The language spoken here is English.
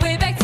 way back